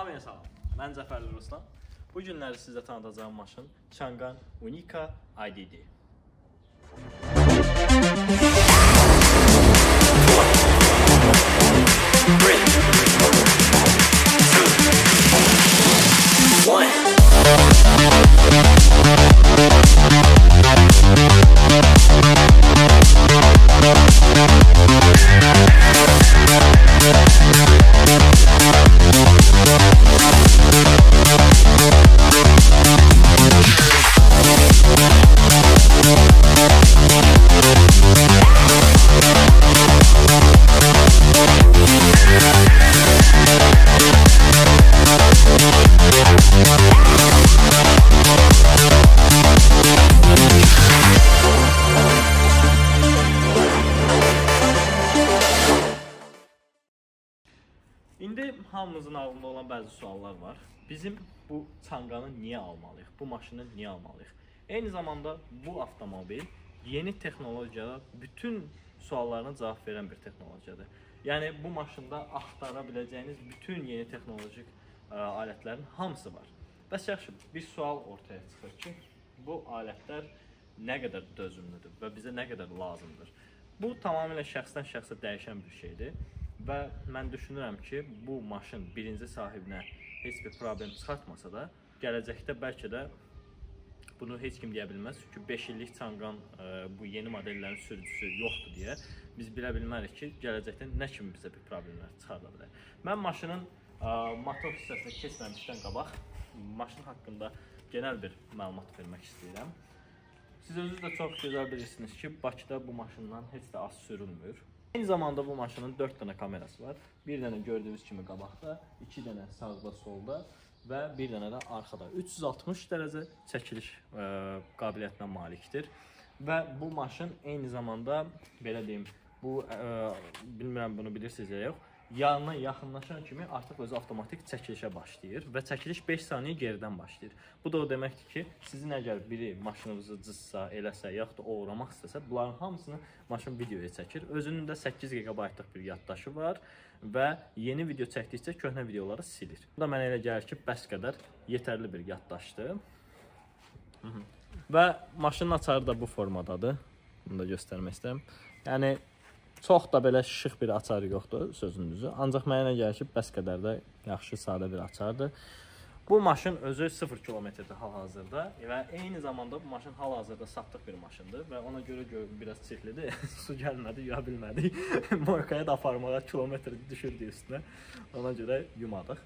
Hamıya salam. Mən Cəfərli Ruslan. Bu günləri sizə tanıdacağım maşın Changan Unica IDD. İndi ağlında olan bəzi suallar var. Bizim bu çanqanı niyə almalıyıq? Bu maşını niyə almalıyıq? Eyni zamanda bu avtomobil yeni texnologiyada bütün suallarına cavab verən bir texnologiyadır. Yəni bu maşında axtara biləcəyiniz bütün yeni texnologik ə, alətlərin hamısı var. Bəs yaxşı, bir sual ortaya çıxır ki, bu alətlər nə qədər dözümlüdür və bizə nə qədər lazımdır? Bu tamamilə şəxsdən şəxsə dəyişən bir şeydir və mən düşünürəm ki, bu maşın birinci sahibinə heç bir problem çıxartmasa da, gələcəkdə bəlkə də bunu heç kim deyə bilməz. Çünki 5 illik Çanqan ə, bu yeni modellərin sürücüsü yoxdur deyə biz bilə bilmərik ki, gələcəkdə nə kimi bizə bir problemlər çıxarda bilər. Mən maşının ə, motor hissəsinə keçməmişdən qabaq maşın haqqında genel bir məlumat vermək istəyirəm. Siz özünüz də çox gözəl bilirsiniz ki, Bakıda bu maşından heç də az sürülmür. Eyni zamanda bu maşının 4 dənə kamerası var. Bir dənə gördüyünüz kimi qabaqda, 2 dənə sağda, solda və bir dənə də arxada. 360 dərəcə çəkiliş ə, qabiliyyətinə malikdir. Və bu maşın eyni zamanda belə deyim, bu ə, bilmirəm bunu bilirsiniz ya yox, yanına yaxınlaşan kimi artıq özü avtomatik çəkilişə başlayır və çəkiliş 5 saniyə geridən başlayır. Bu da o deməkdir ki, sizin əgər biri maşınınızı cızsa, eləsə, yaxud da oğramaq istəsə, bunların hamısını maşın videoya çəkir. Özünün də 8 GB-lıq bir yaddaşı var və yeni video çəkdikcə köhnə videoları silir. Bu da mənə elə gəlir ki, bəs qədər yetərli bir yaddaşdır. Mhm. Və maşının açarı da bu formadadır. Bunu da göstərmək istəyirəm. Yəni çox da belə şıx bir açar yoxdur sözün düzü. Ancaq mənə gəlir ki, bəs qədər də yaxşı sadə bir açardır. Bu maşın özü 0 kilometrdir hal-hazırda və eyni zamanda bu maşın hal-hazırda satdıq bir maşındır və ona görə gör biraz çirklidir. Su gəlmədi, yuya bilmədik. Morkaya da aparmağa kilometr düşürdü üstünə. Ona görə yumadıq.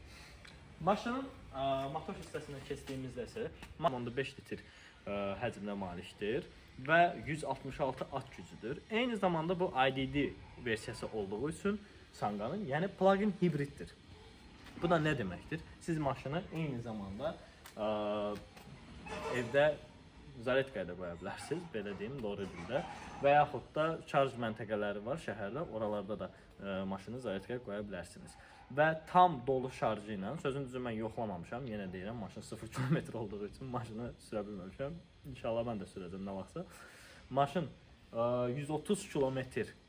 Maşının ə, motor hissəsinə keçdiyimizdə isə Honda 5 litr ə, həcminə malikdir və 166 at gücüdür. Eyni zamanda bu IDD versiyası olduğu üçün Sanganın, yəni plug-in hibriddir. Bu da nə deməkdir? Siz maşını eyni zamanda ə, evdə zaretkaya da qoya bilərsiniz, belə deyim, doğru dildə. Və yaxud da şarj məntəqələri var şəhərdə, oralarda da ə, maşını zaretkaya qoya bilərsiniz. Və tam dolu şarjı ilə, sözün düzü mən yoxlamamışam, yenə deyirəm, maşın 0 km olduğu üçün maşını sürə bilməmişəm. İnşallah mən də sürəcəm nə vaxtsa. Maşın ə, 130 km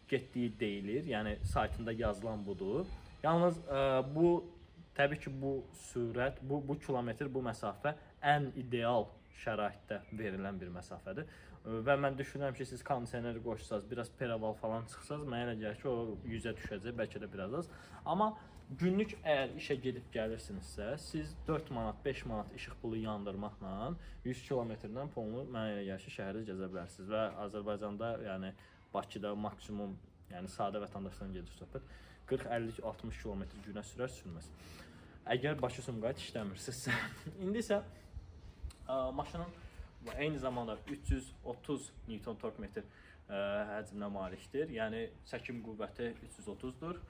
getdiyi deyilir, yəni saytında yazılan budur. Yalnız ə, bu Təbii ki, bu sürət, bu bu kilometr, bu məsafə ən ideal şəraitdə verilən bir məsafədir. Və mən düşünürəm ki, siz kondisioneri qoşsaz, biraz peraval falan çıxsaz, mənə elə gəlir ki, o 100-ə düşəcək, bəlkə də biraz az. Amma günlük əgər işə gedib gəlirsinizsə, siz 4 manat, 5 manat işıq pulu yandırmaqla 100 kilometrdən pulunu mənə elə gəlir ki, şəhərdə gəzə bilərsiniz və Azərbaycanda, yəni Bakıda maksimum, yəni sadə vətəndaşdan gedir söhbət 40, 50, 60 km günə sürər sürməz. Əgər Bakı Sumqayıt işləmirsinizsə, indi isə ə, maşının eyni zamanda 330 Newton tork metr ə, həcminə malikdir. Yəni çəkim qüvvəti 330-dur.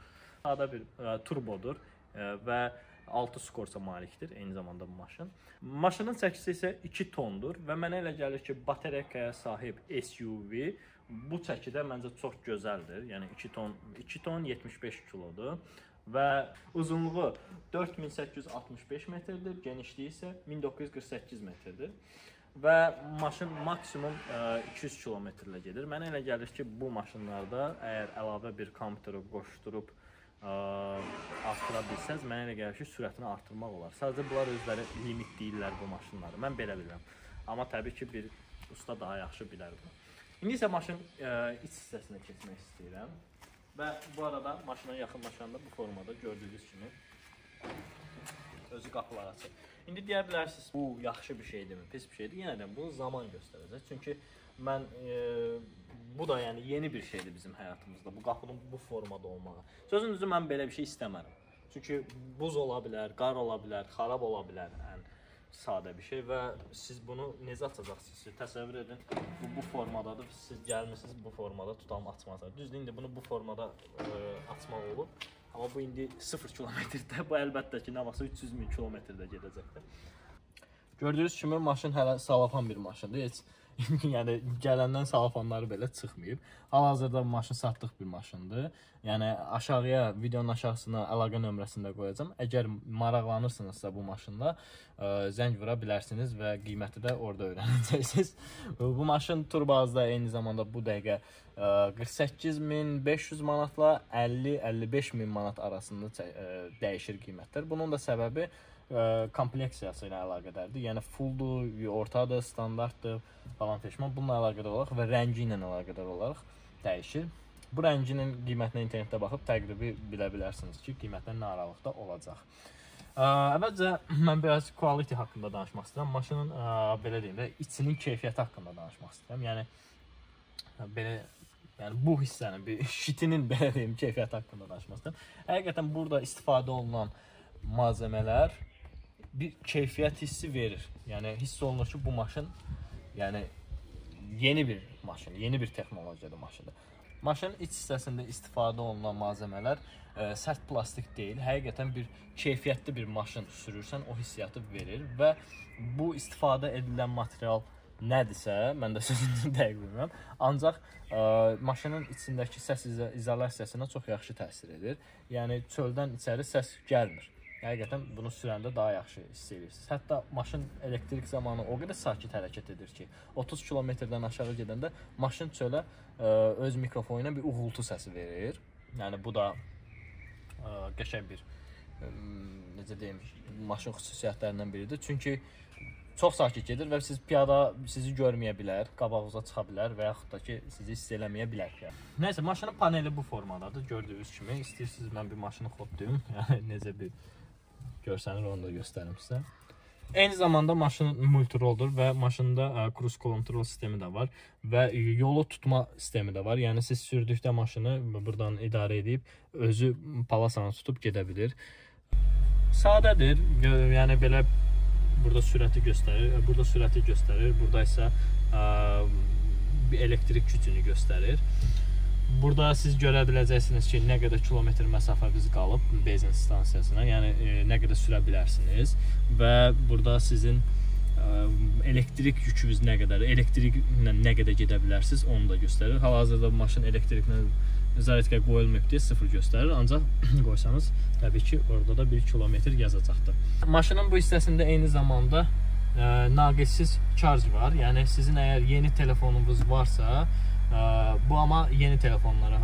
Sadə bir ə, turbodur ə, və 6 skorsa malikdir eyni zamanda bu maşın. Maşının çəkisi isə 2 tondur və mənə elə gəlir ki, batareykaya sahib SUV bu çəkidə məncə çox gözəldir. Yəni 2 ton 2 ton 75 kilodur və uzunluğu 4865 metrdir, genişliyi isə 1948 metrdir. Və maşın maksimum ə, 200 kilometrlə gedir. Mənə elə gəlir ki, bu maşınlarda əgər əlavə bir kompüteri qoşdurub artıra bilsəz, mənə elə gəlir ki, sürətini artırmaq olar. Sadəcə bunlar özləri limit deyirlər bu maşınları. Mən belə bilirəm. Amma təbii ki, bir usta daha yaxşı bilər bunu. İndi isə maşın ə, iç hissəsinə keçmək istəyirəm. Və bu arada maşına yaxınlaşanda bu formada gördüyünüz kimi özü qapılar açır. İndi deyə bilərsiniz, bu yaxşı bir şeydirmi, pis bir şeydir. Yenə də bunu zaman göstərəcək. Çünki mən e, bu da yəni yeni bir şeydir bizim həyatımızda. Bu qapının bu formada olmağı. Sözün düzü mən belə bir şey istəmərəm. Çünki buz ola bilər, qar ola bilər, xarab ola bilər. Ən sadə bir şey və siz bunu necə açacaqsınız? Siz təsəvvür edin, bu bu formadadır. Siz gəlmisiniz bu formada tutalım açmasınız. Düzdür, indi bunu bu formada e, açmaq olur. Amma bu indi 0 kilometrdə, bu əlbəttə ki, nə vaxtsa 300 min kilometrdə gedəcəkdir. Gördüyünüz kimi maşın hələ salapan bir maşındır. Heç yəni gələndən salafanları belə çıxmayıb. Hal-hazırda bu maşın satdıq bir maşındır. Yəni aşağıya videonun aşağısına əlaqə nömrəsində qoyacağam. Əgər maraqlanırsınızsa bu maşınla ə, zəng vura bilərsiniz və qiyməti də orada öyrənəcəksiniz. bu maşın turbazda eyni zamanda bu dəqiqə 48500 manatla 50-55 min manat arasında ə, dəyişir qiymətlər. Bunun da səbəbi ə, kompleksiyası ilə əlaqədardır. Yəni fulldur, ortadır, standartdır falan feşman bununla əlaqədar olaraq və rəngi ilə əlaqədar olaraq dəyişir. Bu rənginin qiymətinə internetdə baxıb təqribi bilə bilərsiniz ki, qiymətlər nə aralıqda olacaq. Ə, əvvəlcə mən biraz quality haqqında danışmaq istəyirəm. Maşının ə, belə deyim də, içinin keyfiyyəti haqqında danışmaq istəyirəm. Yəni belə yəni bu hissənin, bir şitinin belə deyim, keyfiyyəti haqqında danışmaq istəyirəm. Həqiqətən burada istifadə olunan malzəmələr bir keyfiyyət hissi verir. Yəni hiss olunur ki, bu maşın yəni yeni bir maşın, yeni bir texnologiyadır maşında. Maşının iç hissəsində istifadə olunan malzəmələr ə, e, sərt plastik deyil. Həqiqətən bir keyfiyyətli bir maşın sürürsən, o hissiyatı verir və bu istifadə edilən material nədirsə, mən də sözünü dəqiq bilmirəm. Ancaq ə, maşının içindəki səs izolyasiyasına çox yaxşı təsir edir. Yəni çöldən içəri səs gəlmir. Həqiqətən bunu sürəndə daha yaxşı hiss edirsiniz. Hətta maşın elektrik zamanı o qədər sakit hərəkət edir ki, 30 kilometrdən aşağı gedəndə maşın çölə ə, e, öz mikrofonu ilə bir uğultu səsi verir. Yəni bu da ə, e, qəşəng bir ə, necə deyim, maşın xüsusiyyətlərindən biridir. Çünki çox sakit gedir və siz piyada sizi görməyə bilər, qabağınıza çıxa bilər və yaxud da ki, sizi hiss eləməyə bilər ki. Nəysə, maşının paneli bu formadadır. Gördüyünüz kimi, istəyirsiniz mən bir maşını xodlayım. Yəni necə bir görsənir, onu da göstərim sizə. Eyni zamanda maşın multiroldur və maşında ə, cruise control sistemi də var və yolu tutma sistemi də var. Yəni siz sürdükdə maşını burdan idarə edib özü palasanı tutub gedə bilir. Sadədir. Yəni belə burada sürəti göstərir. Burada sürəti göstərir. Burada isə ə, elektrik gücünü göstərir. Burada siz görə biləcəksiniz ki, nə qədər kilometr məsafəniz qalıb benzin stansiyasına, yəni e, nə qədər sürə bilərsiniz və burada sizin ə, e, elektrik yükünüz nə qədər, elektriklə nə qədər gedə bilərsiniz, onu da göstərir. Hal-hazırda bu maşın elektriklə zaretkə qoyulmayıb deyə 0 göstərir, ancaq qoysanız təbii ki, orada da 1 kilometr yazacaqdır. Maşının bu hissəsində eyni zamanda ə, e, naqilsiz charge var. Yəni sizin əgər yeni telefonunuz varsa, Bu amma yeni telefonlara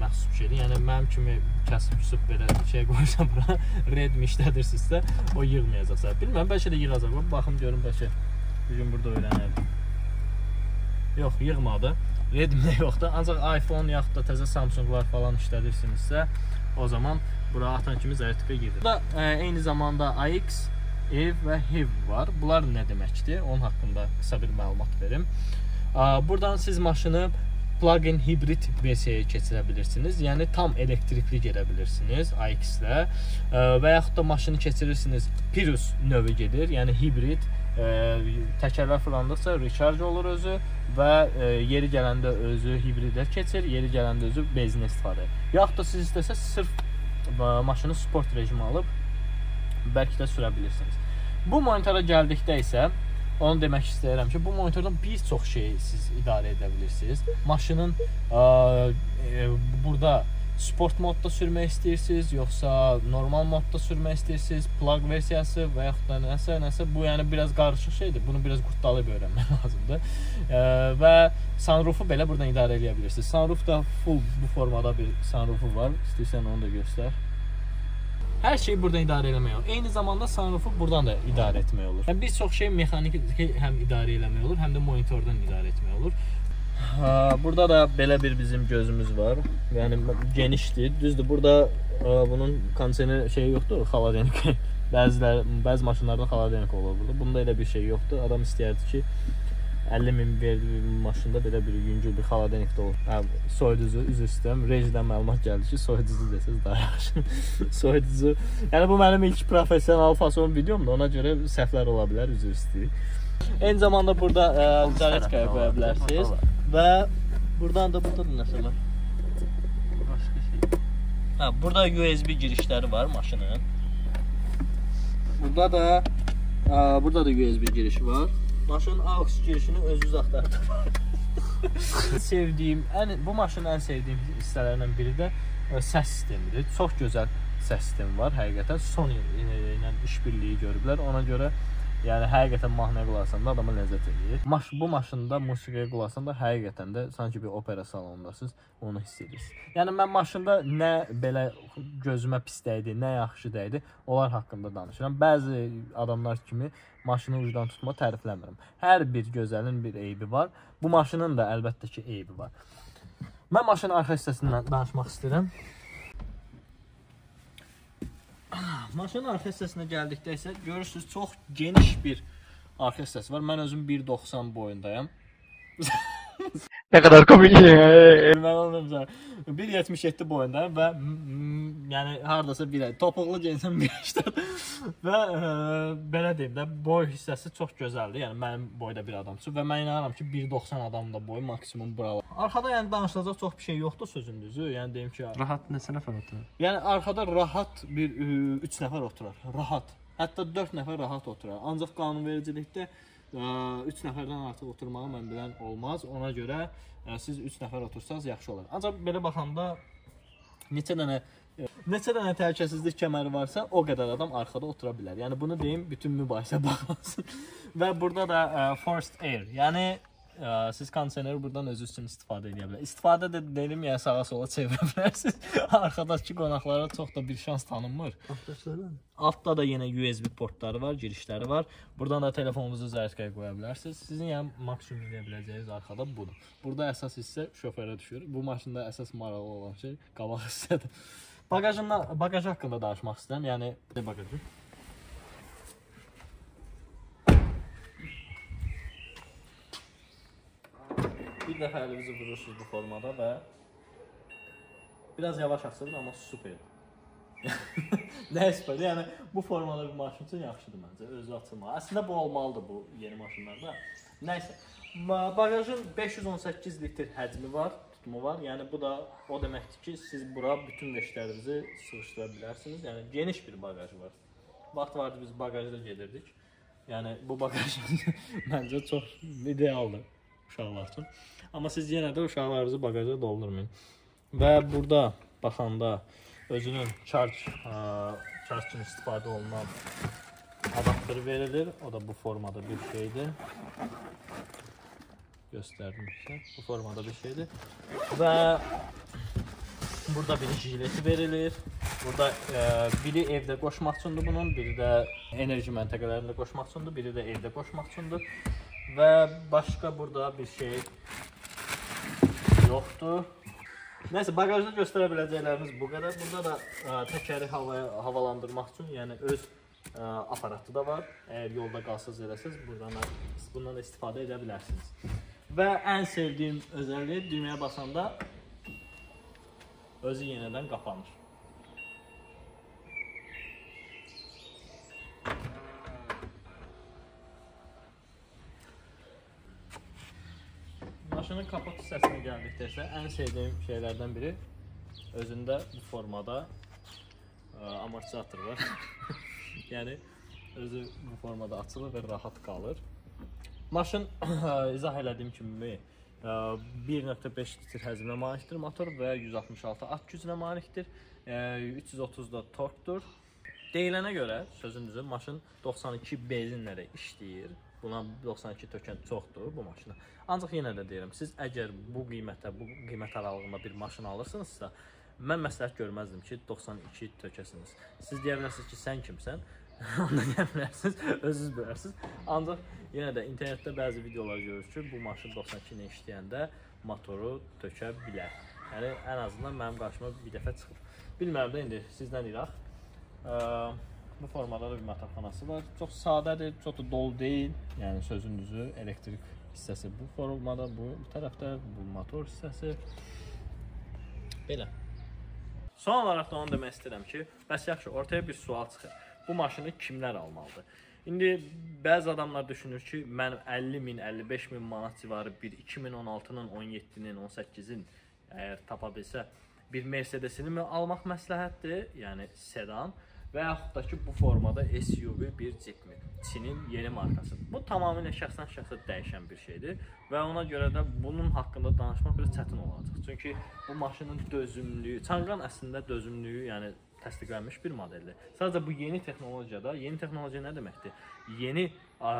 məxsus bir şeydir. Yəni mənim kimi kəsib-küsüb belə şey qoysam bura Redmi işlədirsinizsə, o yığmayacaqsa. Bilmirəm, bəlkə də yığacaq. Baxım görüm bəlkə bir gün burada öyrənərdim. Yox, yığmadı. Redmi yoxdur. Ancaq iPhone yaxud da təzə Samsunglar falan işlədirsinizsə, o zaman bura atan kimi zərtifə gedir. Burada ə, eyni zamanda AX, ev və HEV var. Bunlar nə deməkdir? Onun haqqında qısa bir məlumat verim. Buradan siz maşını plug-in hibrid versiyaya keçirə bilirsiniz. Yəni tam elektrikli gedə bilirsiniz iX-lə və yaxud da maşını keçirirsiniz Prius növü gedir. Yəni hibrid təkərlər fırlandıqca recharge olur özü və yeri gələndə özü hibridə keçir, yeri gələndə özü benzin istifadə edir. Yaxud da siz istəsəz sırf maşını sport rejimi alıb bəlkə də sürə bilirsiniz. Bu monitora gəldikdə isə Onu demək istəyirəm ki, bu monitordan bir çox şeyi siz idarə edə bilirsiniz. Maşının ə, e, burada sport modda sürmək istəyirsiniz, yoxsa normal modda sürmək istəyirsiniz, plug versiyası və yaxud da nəsə, nəsə bu yəni biraz qarışıq şeydir. Bunu biraz qurtdalayıb öyrənmək lazımdır. E, və sunroofu belə buradan idarə edə bilirsiniz. Sunroof da full bu formada bir sunroofu var. İstəyirsən onu da göstər. Hər şeyi buradan idarə etmək olur. Eyni zamanda sunroofu buradan da idarə etmək olur. Yəni bir çox şey mexaniki həm idarə etmək olur, həm də monitordan idarə etmək olur. Ha, burada da belə bir bizim gözümüz var. Yəni genişdir. Düzdür, burada ə, bunun kondisioner şeyi yoxdur, xaladenik. Bəzilər bəzi maşınlarda xaladenik olur burada. Bunda elə bir şey yoxdur. Adam istəyərdi ki 50 min verdiyi bir maşında belə bir yüngül bir xaladenik də olur. Hə, soyuducu üzr istəyirəm. Rejidən məlumat gəldi ki, soyuducu desəz daha yaxşı. soyuducu. Yəni bu mənim ilk professional fason videomdur. Ona görə səhvlər ola bilər, üzr istəyirik. Eyni zamanda burada ə, zaretkaya qoya bilərsiniz və buradan da burada da nəsə var. Başqa şey. Hə, burada USB girişləri var maşının. Burada da ə, burada da USB girişi var. Maşının AUX girişini özünüz axtardı. sevdiyim, ən bu maşının ən sevdiyim hissələrindən biri də ə, səs sistemidir. Çox gözəl səs sistemi var həqiqətən. Sony ilə işbirliyi görüblər. Ona görə Yəni həqiqətən mahnıya qulaq asanda adama ləzzət eləyir. Maş bu maşında musiqiyə qulaq asanda həqiqətən də sanki bir opera salonundasınız, onu hiss edirsiniz. Yəni mən maşında nə belə gözümə pis dəydi, nə yaxşı dəydi, onlar haqqında danışıram. Bəzi adamlar kimi maşını ucdan tutma tərifləmirəm. Hər bir gözəlin bir eybi var. Bu maşının da əlbəttə ki, eybi var. Mən maşının arxa hissəsindən danışmaq istəyirəm. Maşının arxa hissəsinə gəldikdə isə görürsüz çox geniş bir arxa hissəsi var. Mən özüm 1.90 boyundayam. Ne kadar komik. Mən olmamsa 1.77 boyundayam və yəni hardasa bir topuqlu geyinsən 1.80 və ə, belə deyim də boy hissəsi çox gözəldir. Yəni mənim boyda bir adam üçün və mən inanıram ki 1.90 adamın da boyu maksimum buralar. Arxada yəni danışılacaq çox bir şey yoxdur sözün düzü. Yəni deyim ki, Rahat neçə nəfər oturur? Yəni arxada rahat bir 3 nəfər oturar. Rahat. Hətta 4 nəfər rahat oturar. Ancaq qanunvericilikdə 3 nəfərdən artıq oturmağı mən bilən olmaz. Ona görə ə, siz 3 nəfər otursanız yaxşı olar. Ancaq belə baxanda neçə dənə ə, neçə dənə təhlükəsizlik kəməri varsa, o qədər adam arxada otura bilər. Yəni bunu deyim, bütün mübahisə bağlansın. Və burada da ə, forced air, yəni ə, siz kondisioneri buradan özünüz üçün istifadə edə bilərsiniz. İstifadə də dedim, yəni sağa sola çevirə bilərsiniz. Arxadakı qonaqlara çox da bir şans tanınmır. Altda da yenə USB portları var, girişləri var. Buradan da telefonunuzu zərfkaya qoya bilərsiniz. Sizin yəni maksimum edə biləcəyiniz arxada budur. Burada əsas hissə şoförə düşür. Bu maşında əsas maraqlı olan şey qabaq hissədir. Bagajında bagaj haqqında danışmaq istəyirəm. Yəni bagajı? Bir dəfə əlinizi vurursunuz bu formada və biraz yavaş açılır, amma superdir. Nə super? Yəni bu formada bir maşın üçün yaxşıdır məncə, özü açılmalı. Əslində bu olmalıdır bu yeni maşınlarda. Nəysə, ba- bagajın 518 litr həcmi var, tutumu var. Yəni bu da o deməkdir ki, siz bura bütün veşlərinizi sığışdıra bilərsiniz. Yəni geniş bir bagajı var. Vaxt vardı biz bagajda gedirdik. Yəni bu bagaj məncə çox idealdır uşaqlar üçün. Amma siz yenə də uşaqlarınızı bagaja doldurmayın. Və burada baxanda özünün charge, charge üçün istifadə olunan adapteri verilir. O da bu formada bir şeydir. Göstərdim sizə. Bu formada bir şeydir. Və burada bir jileti verilir. Burada ə, biri evdə qoşmaq üçündür bunun, biri də enerji məntəqələrində qoşmaq üçündür, biri də evdə qoşmaq üçündür. Və başqa burada bir şey yoxdur. Nəsə baqajda göstərə biləcəklərimiz bu qədər. Burada da ə, təkəri havaya havalandırmaq üçün, yəni öz ə, aparatı da var. Əgər yolda qalsaz eləsəz, buradan da bundan da istifadə edə bilərsiniz. Və ən sevdiyim özəlliyi düyməyə basanda özü yenidən qapanır. Maşının kapot hissəsinə gəldikdə isə ən sevdiyim şeylərdən biri özündə bu formada ə, amortizator var. yəni özü bu formada açılır və rahat qalır. Maşın izah elədiyim kimi Ə, 1.5 litr həcmə malikdir motor və 166 at gücünə malikdir. Ə, 330 da torkdur. Deyilənə görə, sözün düzü, maşın 92 benzinlə işləyir. Buna 92 tökən çoxdur bu maşına. Ancaq yenə də deyirəm, siz əgər bu qiymətə, bu qiymət aralığında bir maşın alırsınızsa, mən məsləhət görməzdim ki, 92 tökəsiniz. Siz deyə bilərsiniz ki, sən kimsən? Onu deyə bilərsiniz, özünüz bilərsiniz. Ancaq yenə də internetdə bəzi videolar görürük ki, bu maşın 92 ilə işləyəndə motoru tökə bilər. Yəni ən azından mənim qarşıma bir dəfə çıxıb. Bilmirəm də indi sizdən iraq. Ə, bu formada da bir matafxanası var. Çox sadədir, çox da dolu deyil. Yəni sözün düzü elektrik hissəsi bu formada, bu, tərəfdə, bu motor hissəsi. Belə. Son olaraq da onu demək istəyirəm ki, bəs yaxşı, ortaya bir sual çıxır. Bu maşını kimlər almalıdır? İndi bəzi adamlar düşünür ki, mən 50 min, 55 min manat civarı bir 2016-nın, 17-nin, 18-in əgər tapa bilsə, bir Mercedesini mi almaq məsləhətdir? Yəni sedan və yaxud da ki, bu formada SUV bir Jeep mi? Çinin yeni markası. Bu tamamilə şəxsdən şəxsə dəyişən bir şeydir və ona görə də bunun haqqında danışmaq biraz çətin olacaq. Çünki bu maşının dözümlüyü, Çanqan əslində dözümlüyü, yəni təsdiqlənmiş bir modeldir. Sadəcə bu yeni texnologiyada, yeni texnologiya nə deməkdir? Yeni ə,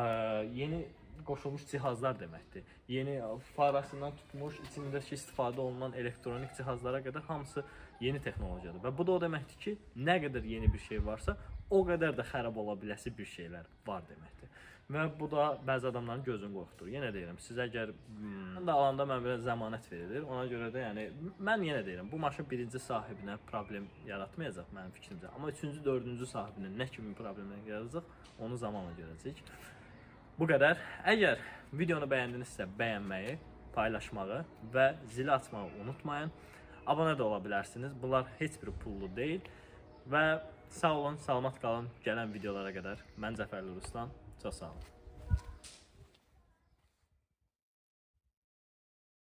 yeni qoşulmuş cihazlar deməkdir. Yeni farasından tutmuş, içindəki istifadə olunan elektronik cihazlara qədər hamısı yeni texnologiyadır. Və bu da o deməkdir ki, nə qədər yeni bir şey varsa, o qədər də xarab ola biləsi bir şeylər var deməkdir. Və bu da bəzi adamların gözünü qorxudur. Yenə deyirəm, siz əgər mən də alanda mən belə zəmanət verilir. Ona görə də yəni mən yenə deyirəm, bu maşın birinci sahibinə problem yaratmayacaq mənim fikrimcə. Amma üçüncü, dördüncü sahibinə nə kimi problemlər yaradacaq, onu zamanla görəcəyik. Bu qədər. Əgər videonu bəyəndinizsə, bəyənməyi, paylaşmağı və zili açmağı unutmayın. Abunə də ola bilərsiniz. Bunlar heç bir pullu deyil. Və sağ olun, salamat qalın. Gələn videolara qədər. Mən Cəfərli Ruslan. Çox sağ olun.